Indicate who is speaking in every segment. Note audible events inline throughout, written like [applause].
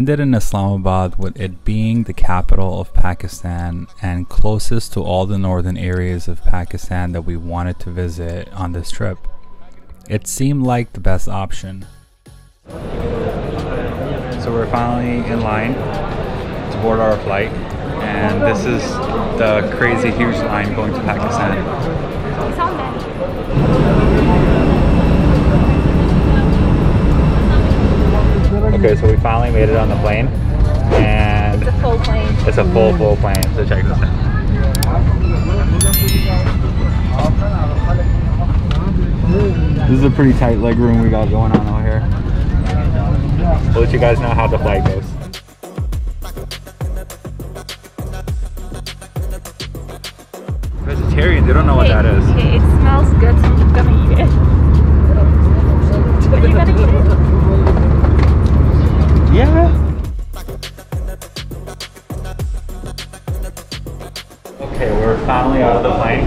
Speaker 1: landed in Islamabad with it being the capital of Pakistan and closest to all the northern areas of Pakistan that we wanted to visit on this trip. It seemed like the best option. So we're finally in line to board our flight and this is the crazy huge line going to Pakistan. Okay, so we finally made it on the plane, and
Speaker 2: It's a full plane.
Speaker 1: it's a full, full plane. So check this out. This is a pretty tight leg room we got going on over here. We'll let you guys know how the flight goes. Vegetarian, they don't know what that is.
Speaker 2: Okay, it smells good, so I'm gonna eat it. Are [laughs] you gonna eat it?
Speaker 1: Yeah. Okay, we're finally out of the plane.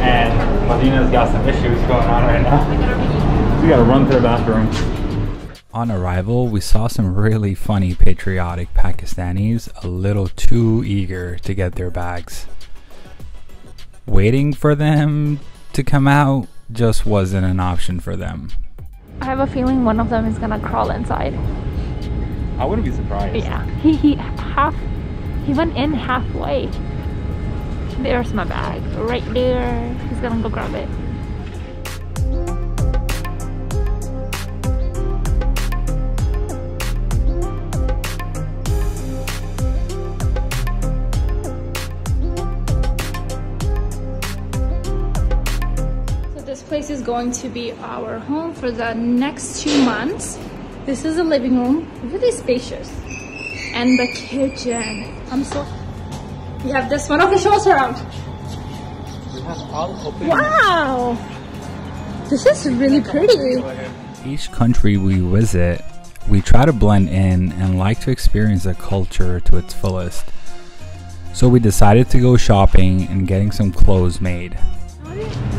Speaker 1: And Madina's got some issues going on right now. We gotta run to the bathroom. On arrival, we saw some really funny patriotic Pakistanis a little too eager to get their bags. Waiting for them to come out just wasn't an option for them.
Speaker 2: I have a feeling one of them is gonna crawl inside.
Speaker 1: I wouldn't be surprised.
Speaker 2: Yeah, he he half he went in halfway. There's my bag right there. He's gonna go grab it. Place is going to be our home for the next two months. This is the living room, really spacious. And the kitchen. I'm so we have this one. Okay, show us around. Wow! This is really pretty.
Speaker 1: Each country we visit, we try to blend in and like to experience the culture to its fullest. So we decided to go shopping and getting some clothes made.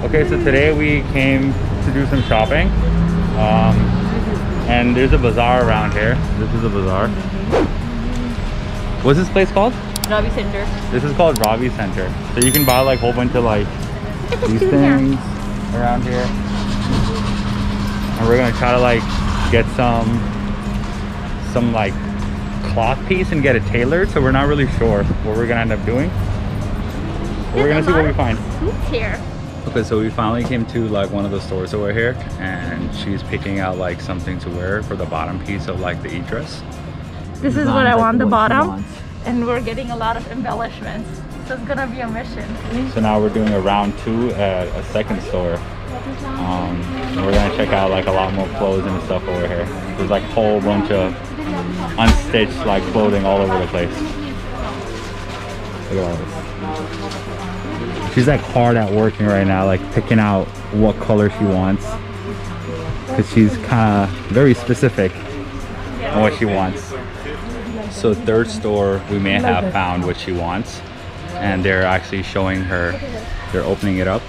Speaker 1: Okay, so today we came to do some shopping. Um, and there's a bazaar around here. This is a bazaar. What's this place called?
Speaker 2: Ravi Center.
Speaker 1: This is called Ravi Center. So you can buy like a whole bunch of like these things around here. And we're gonna try to like get some some like cloth piece and get it tailored. So we're not really sure what we're gonna end up doing. But we're gonna see what we find.
Speaker 2: Suits here.
Speaker 1: Okay, so we finally came to like one of the stores over here and she's picking out like something to wear for the bottom piece of like the e-dress.
Speaker 2: This is what I want the bottom. And we're getting a lot of embellishments. So it's gonna be a mission.
Speaker 1: So now we're doing a round two at a second store. Um, and we're gonna check out like a lot more clothes and stuff over here. There's like a whole bunch of unstitched like clothing all over the place. Look at all this. She's like hard at working right now, like picking out what color she wants. Cause she's kind of very specific on what she wants. So third store, we may have found what she wants. And they're actually showing her, they're opening it up.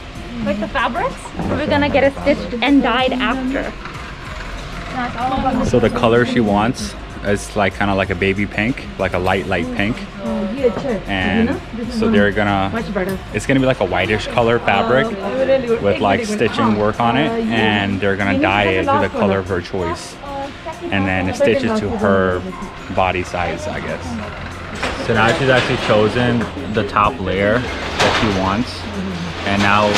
Speaker 2: Like the fabrics, we're gonna get it stitched and dyed after.
Speaker 1: So the color she wants is like kind of like a baby pink, like a light, light pink. And so they're gonna, it's gonna be like a whitish color fabric with like stitching work on it. And they're gonna dye it to the color of her choice. And then stitch it to her body size, I guess. So now she's actually chosen the top layer that she wants. And now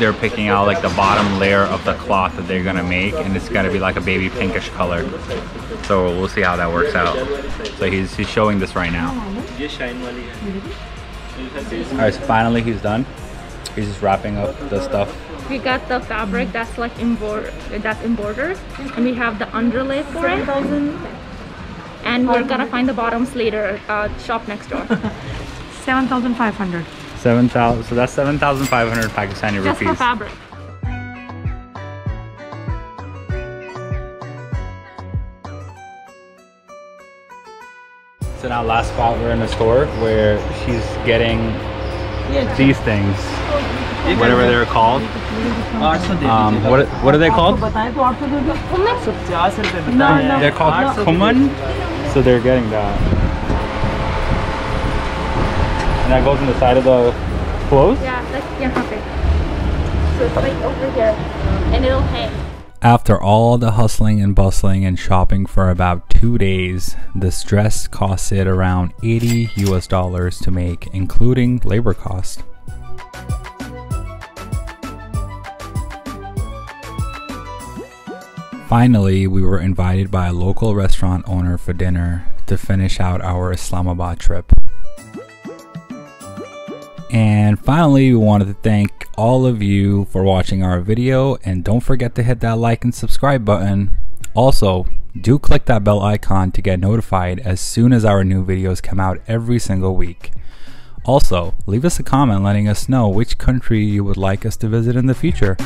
Speaker 1: they're picking out like the bottom layer of the cloth that they're gonna make and it's gonna be like a baby pinkish color so we'll see how that works out so he's he's showing this right now all right so finally he's done he's just wrapping up the stuff
Speaker 2: We got the fabric that's like embroidered, that's embroidered, and we have the underlay for it. And we're gonna find the bottoms later. Uh, shop next door. [laughs]
Speaker 3: 7,500.
Speaker 1: 7000 so that's 7500 pakistani
Speaker 2: Just for
Speaker 1: rupees
Speaker 2: fabric.
Speaker 1: so now last spot we're in the store where she's getting these things whatever they're called. Um, what what are they called? They're called kuman. So they're getting that. And that goes in the side of the clothes?
Speaker 2: Yeah, that's yeah, So it's over here, and it'll hang.
Speaker 1: After all the hustling and bustling and shopping for about two days, this dress cost it around 80 US dollars to make, including labor cost. Finally, we were invited by a local restaurant owner for dinner to finish out our Islamabad trip. And finally, we wanted to thank all of you for watching our video and don't forget to hit that like and subscribe button. Also, do click that bell icon to get notified as soon as our new videos come out every single week. Also, leave us a comment letting us know which country you would like us to visit in the future.